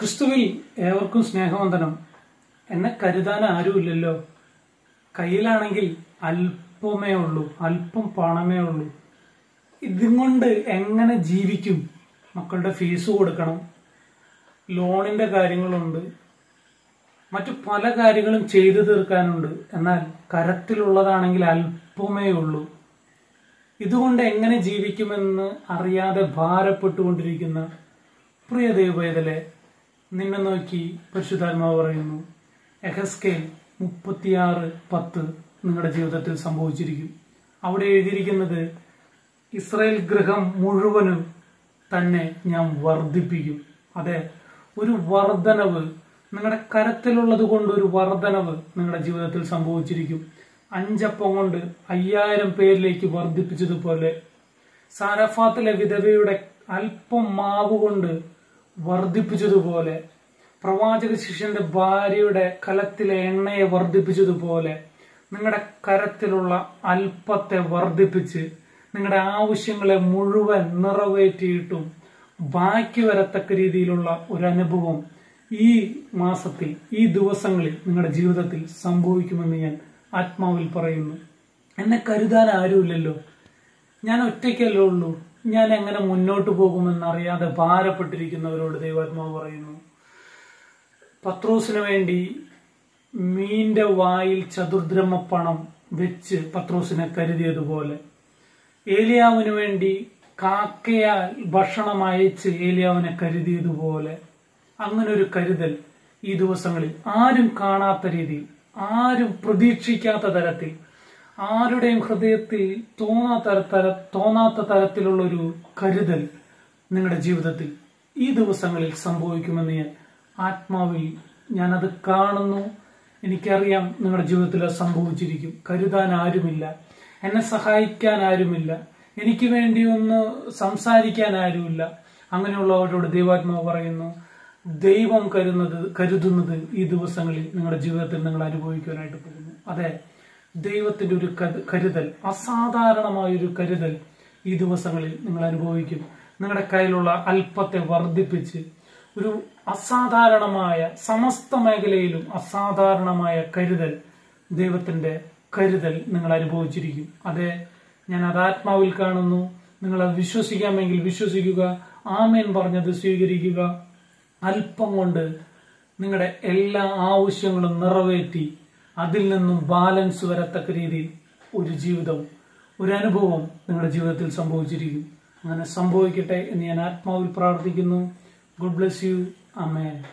ക്രിസ്തുവിൽ ഏവർക്കും സ്നേഹവന്ദനം. എന്നെ കരുതാൻ ആരുമില്ലല്ലോ. കയ്യിലാണെങ്കിൽ അല്പമേ ഉള്ളൂ അല്പം പണമേ ഉള്ളൂ. ഇതും കൊണ്ട് എങ്ങനെ ജീവിക്കും? മക്കളുടെ ഫീസ് കൊടുക്കണം. ലോണിന്റെ കാര്യങ്ങളുണ്ട്. മറ്റു പല കാര്യങ്ങളും ചെയ്തു തീർക്കാനുണ്ട്. എന്നാൽ കരത്തിലുള്ളതാണെങ്കിൽ അല്പമേ ഉള്ളൂ. ഇതുകൊണ്ട് എങ്ങനെ ജീവിക്കുമെന്ന് അറിയാതെ ഭാരപ്പെട്ടുകൊണ്ടിരിക്കുന്ന പ്രിയ ദൈവവേദലെ നിന്നെ നോക്കി പരിശുദ്ധാത്മാവ് പറയുന്നു. എഹസ്കേൽ മുപ്പത്തിയാറ് പത്ത് നിങ്ങളുടെ ജീവിതത്തിൽ സംഭവിച്ചിരിക്കും. അവിടെ എഴുതിയിരിക്കുന്നത് ഇസ്രായേൽ ഗൃഹം മുഴുവനും തന്നെ ഞാൻ വർദ്ധിപ്പിക്കും. അതെ ഒരു വർധനവ് നിങ്ങളുടെ കരത്തിലുള്ളത് കൊണ്ട് ഒരു വർധനവ് നിങ്ങളുടെ ജീവിതത്തിൽ സംഭവിച്ചിരിക്കും. അഞ്ചപ്പം കൊണ്ട് അയ്യായിരം പേരിലേക്ക് വർദ്ധിപ്പിച്ചതുപോലെ. സാരഫാത്തിലെ വിധവയുടെ അല്പം മാവ് കൊണ്ട് വർദ്ധിപ്പിച്ചതുപോലെ പ്രവാചക ശിഷ്യന്റെ ഭാര്യയുടെ കലത്തിലെ എണ്ണയെ വർദ്ധിപ്പിച്ചതുപോലെ നിങ്ങളുടെ കരത്തിലുള്ള അല്പത്തെ വർദ്ധിപ്പിച്ച് നിങ്ങളുടെ ആവശ്യങ്ങളെ മുഴുവൻ നിറവേറ്റിയിട്ടും ബാക്കി വരത്തക്ക രീതിയിലുള്ള ഒരു അനുഭവം ഈ മാസത്തിൽ ഈ ദിവസങ്ങളിൽ നിങ്ങളുടെ ജീവിതത്തിൽ സംഭവിക്കുമെന്ന് ഞാൻ ആത്മാവിൽ പറയുന്നു. എന്നെ കരുതാൻ ആരുമില്ലല്ലോ. ഞാൻ ഒറ്റയ്ക്കല്ലേ ഉള്ളൂ. ഞാൻ എങ്ങനെ മുന്നോട്ട് പോകുമെന്നറിയാതെ ഭാരപ്പെട്ടിരിക്കുന്നവരോട് ദൈവാത്മാവ് പറയുന്നു. പത്രോസിന് വേണ്ടി മീന്റെ വായിൽ ചതുർദ്രമ പണം വെച്ച് പത്രോസിനെ കരുതിയതുപോലെ ഏലിയാവിന് വേണ്ടി കാക്കയാൽ ഭക്ഷണം അയച്ച് ഏലിയാവിനെ കരുതിയതുപോലെ അങ്ങനെ ഒരു കരുതൽ ഈ ദിവസങ്ങളിൽ ആരും കാണാത്ത രീതിയിൽ ആരും പ്രതീക്ഷിക്കാത്ത തരത്തിൽ ആരുടെയും ഹൃദയത്തിൽ തോന്നാത്ത തര തോന്നാത്ത തരത്തിലുള്ള ഒരു കരുതൽ നിങ്ങളുടെ ജീവിതത്തിൽ ഈ ദിവസങ്ങളിൽ സംഭവിക്കുമെന്ന് ഞാൻ ആത്മാവിൽ ഞാനത് കാണുന്നു. എനിക്കറിയാം നിങ്ങളുടെ ജീവിതത്തിൽ അത് സംഭവിച്ചിരിക്കും. കരുതാൻ ആരുമില്ല. എന്നെ സഹായിക്കാൻ ആരുമില്ല. എനിക്ക് വേണ്ടി ഒന്ന് സംസാരിക്കാൻ ആരുമില്ല. അങ്ങനെയുള്ളവരോട് ദൈവാത്മാവ് പറയുന്നു ദൈവം കരുന്നത് കരുതുന്നത് ഈ ദിവസങ്ങളിൽ നിങ്ങളുടെ ജീവിതത്തിൽ നിങ്ങൾ അനുഭവിക്കുവാനായിട്ട് പോകുന്നു. അതെ ദൈവത്തിന്റെ ഒരു കരു- കരുതൽ അസാധാരണമായ ഒരു കരുതൽ ഈ ദിവസങ്ങളിൽ നിങ്ങൾ അനുഭവിക്കും. നിങ്ങളുടെ കയ്യിലുള്ള അല്പത്തെ വർദ്ധിപ്പിച്ച് ഒരു അസാധാരണമായ സമസ്ത മേഖലയിലും അസാധാരണമായ കരുതൽ ദൈവത്തിന്റെ കരുതൽ നിങ്ങൾ അനുഭവിച്ചിരിക്കും. അതെ ഞാൻ അത് ആത്മാവിൽ കാണുന്നു. നിങ്ങൾ അത് വിശ്വസിക്കാമെങ്കിൽ വിശ്വസിക്കുക. ആമേൻ പറഞ്ഞത് സ്വീകരിക്കുക. അല്പം കൊണ്ട് നിങ്ങളുടെ എല്ലാ ആവശ്യങ്ങളും നിറവേറ്റി അതിൽ നിന്നും ബാലൻസ് വരത്തക്ക രീതിയിൽ ഒരു ജീവിതം ഒരു അനുഭവം നിങ്ങളുടെ ജീവിതത്തിൽ സംഭവിച്ചിരിക്കും. അങ്ങനെ സംഭവിക്കട്ടെ എന്ന് ഞാൻ ആത്മാവിൽ പ്രാർത്ഥിക്കുന്നു. Good bless you amen